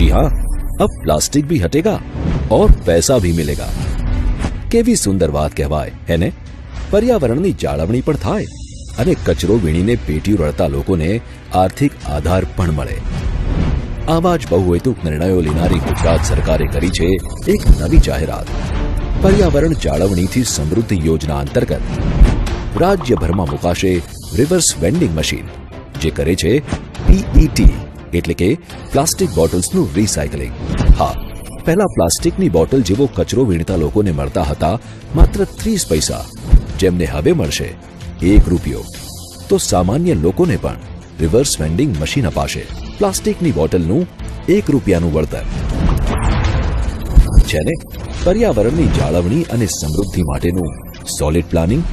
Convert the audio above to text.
जी हाँ अब प्लास्टिक भी हटेगा और पैसा भी मिलेगा કેવી સુંદર વાત કહેવાય હેને પર્યાવરણની જાળવણી પણ થાય અને કચરો વીણીને પેટીયું રળતા લોકોને આર્થિક આધાર પણ મળે આવા જ બહુહેતુક નિર્ણયો લેનારી ગુજરાત સરકારે કરી છે એક નવી જાહેરાત પર્યાવરણ જાળવણીથી સમૃદ્ધિ યોજના અંતર્ગત રાજ્યભરમાં મુકાશે રિવર્સ વેન્ડિંગ મશીન જે કરે છે પીઈટી એટલે કે પ્લાસ્ટિક બોટલ્સનું રિસાયકલિંગ હા પહેલા પ્લાસ્ટિકની બોટલ જેવો કચરો વીણતા લોકોને મળતા હતા માત્ર ત્રીસ પૈસા જેમને હવે મળશે એક રૂપિયો તો સામાન્ય લોકોને પણ રિવર્સ વેન્ડિંગ મશીન અપાશે પ્લાસ્ટિકની બોટલનું એક રૂપિયાનું વળતર છે ને પર્યાવરણની જાળવણી અને સમૃદ્ધિ માટેનું સોલિડ પ્લાનિંગ